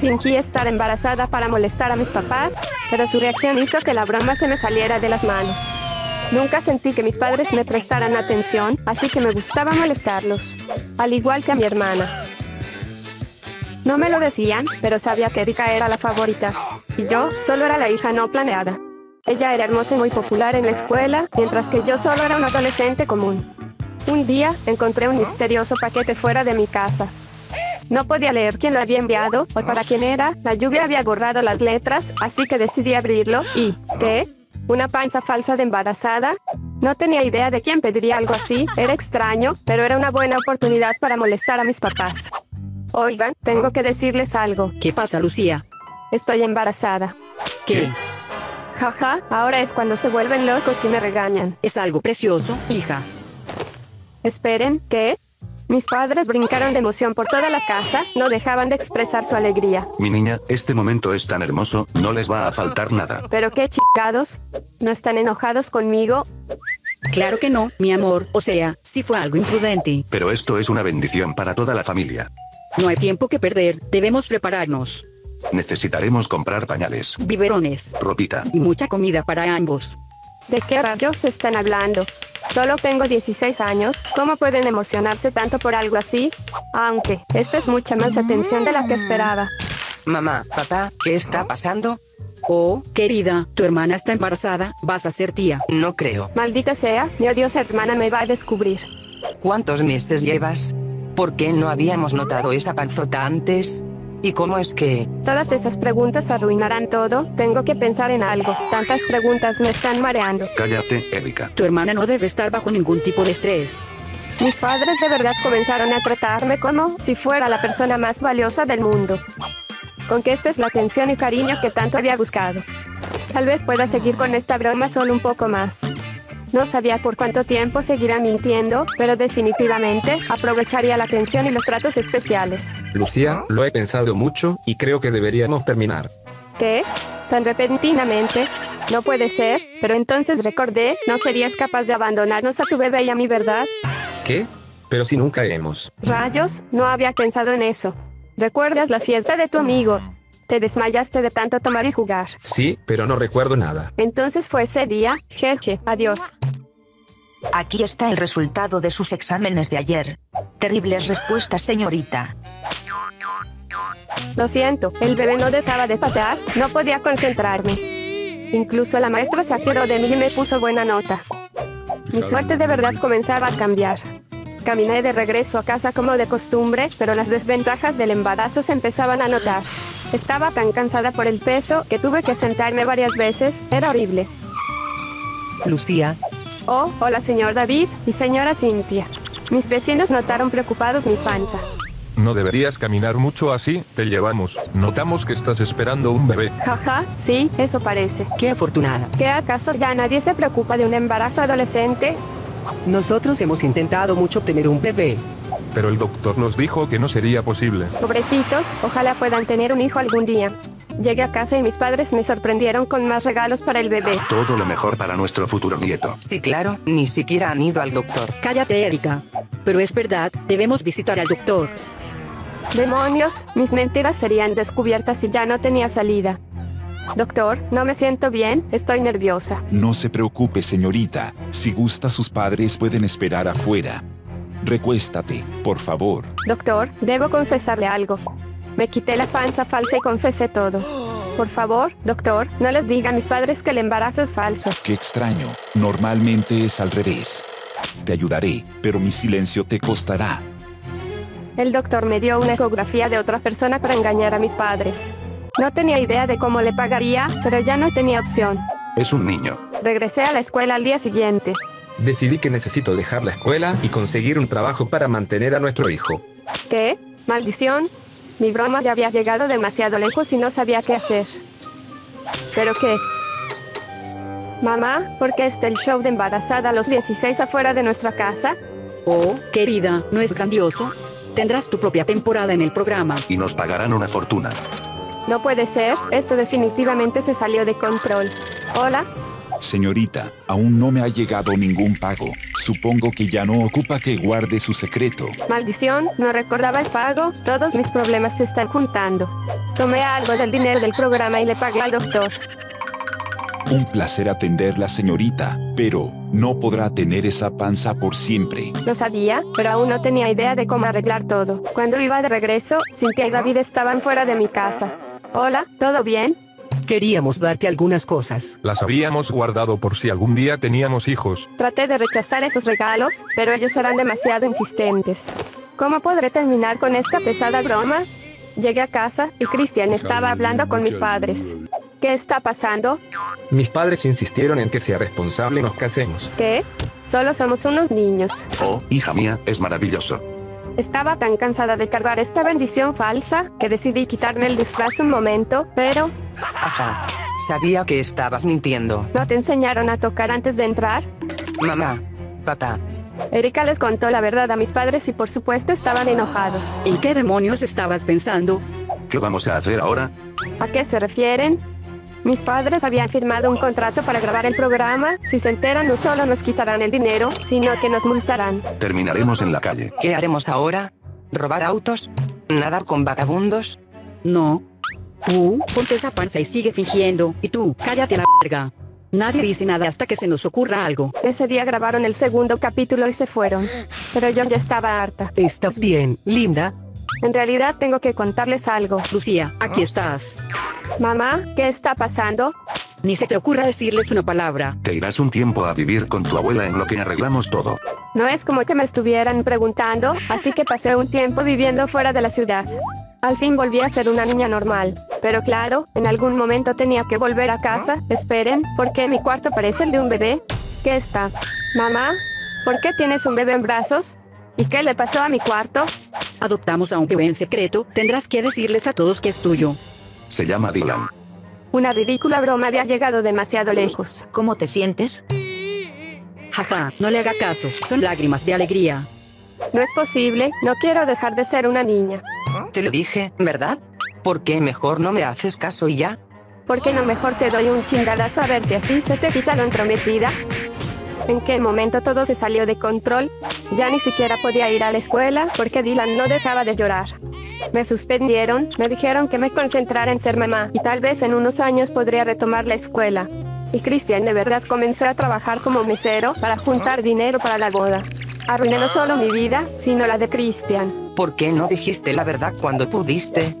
Fingí estar embarazada para molestar a mis papás, pero su reacción hizo que la broma se me saliera de las manos. Nunca sentí que mis padres me prestaran atención, así que me gustaba molestarlos, al igual que a mi hermana. No me lo decían, pero sabía que Erika era la favorita, y yo solo era la hija no planeada. Ella era hermosa y muy popular en la escuela, mientras que yo solo era un adolescente común. Un día, encontré un misterioso paquete fuera de mi casa. No podía leer quién lo había enviado o para quién era, la lluvia había borrado las letras, así que decidí abrirlo y, ¿qué? ¿Una panza falsa de embarazada? No tenía idea de quién pediría algo así, era extraño, pero era una buena oportunidad para molestar a mis papás. Oigan, tengo que decirles algo. ¿Qué pasa, Lucía? Estoy embarazada. ¿Qué? Jaja, ahora es cuando se vuelven locos y me regañan. Es algo precioso, hija. Esperen, ¿qué? Mis padres brincaron de emoción por toda la casa, no dejaban de expresar su alegría. Mi niña, este momento es tan hermoso, no les va a faltar nada. Pero qué chicados, ¿no están enojados conmigo? Claro que no, mi amor, o sea, si fue algo imprudente. Pero esto es una bendición para toda la familia. No hay tiempo que perder, debemos prepararnos. Necesitaremos comprar pañales, Biberones ropita. y mucha comida para ambos. ¿De qué rayos están hablando? Solo tengo 16 años, ¿cómo pueden emocionarse tanto por algo así? Aunque, esta es mucha más atención de la que esperaba. Mamá, papá, ¿qué está pasando? Oh, querida, tu hermana está embarazada, vas a ser tía. No creo. Maldita sea, mi odiosa hermana me va a descubrir. ¿Cuántos meses llevas? ¿Por qué no habíamos notado esa panzota antes? ¿Y cómo es que... Todas esas preguntas arruinarán todo, tengo que pensar en algo. Tantas preguntas me están mareando. Cállate, Erika. Tu hermana no debe estar bajo ningún tipo de estrés. Mis padres de verdad comenzaron a tratarme como si fuera la persona más valiosa del mundo. Con que esta es la atención y cariño que tanto había buscado. Tal vez pueda seguir con esta broma solo un poco más. No sabía por cuánto tiempo seguirá mintiendo, pero definitivamente aprovecharía la atención y los tratos especiales. Lucía, lo he pensado mucho, y creo que deberíamos terminar. ¿Qué? ¿Tan repentinamente? No puede ser, pero entonces recordé, no serías capaz de abandonarnos a tu bebé y a mi verdad. ¿Qué? Pero si nunca hemos. Rayos, no había pensado en eso. ¿Recuerdas la fiesta de tu amigo? Te desmayaste de tanto tomar y jugar. Sí, pero no recuerdo nada. Entonces fue ese día, jeje, adiós. Aquí está el resultado de sus exámenes de ayer. Terribles respuestas, señorita. Lo siento, el bebé no dejaba de patear, no podía concentrarme. Incluso la maestra se acordó de mí y me puso buena nota. Mi suerte de verdad comenzaba a cambiar. Caminé de regreso a casa como de costumbre, pero las desventajas del embarazo se empezaban a notar. Estaba tan cansada por el peso que tuve que sentarme varias veces, era horrible. Lucía, Oh, hola señor David y señora Cintia. Mis vecinos notaron preocupados mi panza. No deberías caminar mucho así, te llevamos. Notamos que estás esperando un bebé. Jaja, sí, eso parece. qué afortunada. ¿Qué acaso ya nadie se preocupa de un embarazo adolescente? Nosotros hemos intentado mucho tener un bebé. Pero el doctor nos dijo que no sería posible. Pobrecitos, ojalá puedan tener un hijo algún día. Llegué a casa y mis padres me sorprendieron con más regalos para el bebé. Todo lo mejor para nuestro futuro nieto. Sí, claro, ni siquiera han ido al doctor. Cállate, Erika. Pero es verdad, debemos visitar al doctor. Demonios, mis mentiras serían descubiertas y ya no tenía salida. Doctor, no me siento bien, estoy nerviosa. No se preocupe, señorita. Si gusta, sus padres pueden esperar afuera. Recuéstate, por favor. Doctor, debo confesarle algo. Me quité la panza falsa y confesé todo. Por favor, doctor, no les diga a mis padres que el embarazo es falso. Qué extraño. Normalmente es al revés. Te ayudaré, pero mi silencio te costará. El doctor me dio una ecografía de otra persona para engañar a mis padres. No tenía idea de cómo le pagaría, pero ya no tenía opción. Es un niño. Regresé a la escuela al día siguiente. Decidí que necesito dejar la escuela y conseguir un trabajo para mantener a nuestro hijo. ¿Qué? ¿Maldición? Mi broma ya había llegado demasiado lejos y no sabía qué hacer. ¿Pero qué? Mamá, ¿por qué está el show de embarazada a los 16 afuera de nuestra casa? Oh, querida, ¿no es grandioso? Tendrás tu propia temporada en el programa. Y nos pagarán una fortuna. No puede ser, esto definitivamente se salió de control. Hola. Señorita, aún no me ha llegado ningún pago. Supongo que ya no ocupa que guarde su secreto. Maldición, no recordaba el pago, todos mis problemas se están juntando. Tomé algo del dinero del programa y le pagué al doctor. Un placer atenderla, señorita, pero no podrá tener esa panza por siempre. Lo sabía, pero aún no tenía idea de cómo arreglar todo. Cuando iba de regreso, Cintia y David estaban fuera de mi casa. Hola, ¿todo bien? Queríamos darte algunas cosas. Las habíamos guardado por si algún día teníamos hijos. Traté de rechazar esos regalos, pero ellos eran demasiado insistentes. ¿Cómo podré terminar con esta pesada broma? Llegué a casa y Cristian estaba hablando con mis padres. ¿Qué está pasando? Mis padres insistieron en que sea responsable y nos casemos. ¿Qué? Solo somos unos niños. Oh, hija mía, es maravilloso. Estaba tan cansada de cargar esta bendición falsa que decidí quitarme el disfraz un momento, pero Ajá. Sabía que estabas mintiendo. ¿no te enseñaron a tocar antes de entrar? Mamá. Papá. Erika les contó la verdad a mis padres y por supuesto estaban enojados. ¿En qué demonios estabas pensando? ¿Qué vamos a hacer ahora? ¿A qué se refieren? Mis padres habían firmado un contrato para grabar el programa. Si se enteran, no solo nos quitarán el dinero, sino que nos multarán. Terminaremos en la calle. ¿Qué haremos ahora? ¿Robar autos? ¿Nadar con vagabundos? No. Tú, ponte esa panza y sigue fingiendo. Y tú, cállate a la verga. Nadie dice nada hasta que se nos ocurra algo. Ese día grabaron el segundo capítulo y se fueron. Pero yo ya estaba harta. ¿Estás bien, linda? En realidad tengo que contarles algo. Lucía, aquí estás. Mamá, ¿qué está pasando? Ni se te ocurra decirles una palabra. Te irás un tiempo a vivir con tu abuela en lo que arreglamos todo. No es como que me estuvieran preguntando, así que pasé un tiempo viviendo fuera de la ciudad. Al fin volví a ser una niña normal. Pero claro, en algún momento tenía que volver a casa. Esperen, ¿por qué mi cuarto parece el de un bebé? ¿Qué está? Mamá, ¿por qué tienes un bebé en brazos? ¿Y qué le pasó a mi cuarto? Adoptamos a un bebé en secreto. Tendrás que decirles a todos que es tuyo. Se llama Dylan. Una ridícula broma había llegado demasiado lejos. ¿Cómo te sientes? Jaja, no le haga caso. Son lágrimas de alegría. No es posible, no quiero dejar de ser una niña. Te lo dije, ¿verdad? ¿Por qué mejor no me haces caso y ya? ¿Por qué no mejor te doy un chingadazo a ver si así se te quita lo entrometida? ¿En qué momento todo se salió de control? Ya ni siquiera podía ir a la escuela porque Dylan no dejaba de llorar. Me suspendieron, me dijeron que me concentrara en ser mamá y tal vez en unos años podría retomar la escuela. Y Christian de verdad comenzó a trabajar como mesero para juntar dinero para la boda. Arruiné no solo mi vida, sino la de Christian. ¿Por qué no dijiste la verdad cuando pudiste?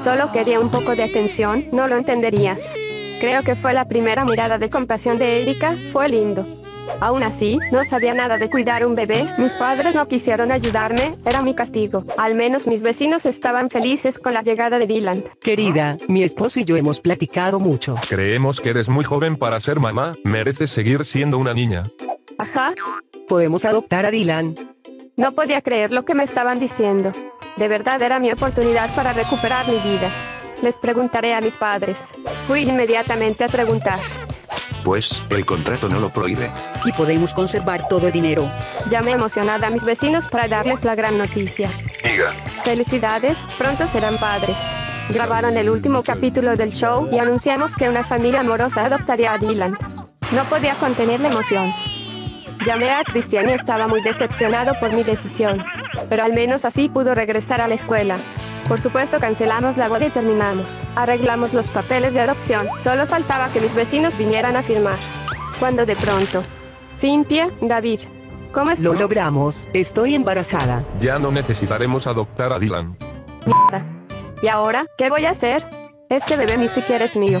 Solo quería un poco de atención, no lo entenderías. Creo que fue la primera mirada de compasión de Erika, fue lindo. Aún así, no sabía nada de cuidar un bebé, mis padres no quisieron ayudarme, era mi castigo. Al menos mis vecinos estaban felices con la llegada de Dylan. Querida, mi esposo y yo hemos platicado mucho. Creemos que eres muy joven para ser mamá, mereces seguir siendo una niña. Ajá, Podemos adoptar a Dylan. no podía creer lo que me estaban diciendo. De verdad era mi oportunidad para recuperar mi vida. Les preguntaré a mis padres. Fui inmediatamente a preguntar. Pues, el contrato no lo prohíbe. Y podemos conservar todo el dinero. Llamé emocionada a mis vecinos para darles la gran noticia. Diga. Felicidades, pronto serán padres. Grabaron el último capítulo del show y anunciamos que una familia amorosa adoptaría a Dylan. No podía contener la emoción. Llamé a Cristian y estaba muy decepcionado por mi decisión. Pero al menos así pudo regresar a la escuela. Por supuesto cancelamos la boda y terminamos. Arreglamos los papeles de adopción. Solo faltaba que mis vecinos vinieran a firmar. Cuando de pronto... Cintia, David. ¿Cómo estás? Lo logramos. Estoy embarazada. Ya no necesitaremos adoptar a Dylan. Mierda. ¿Y ahora qué voy a hacer? Este bebé ni siquiera es mío.